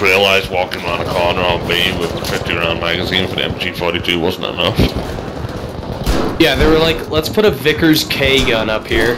just realised walking around a corner on B with a 50 round magazine for the MG42 wasn't enough. Yeah, they were like, let's put a Vickers K gun up here.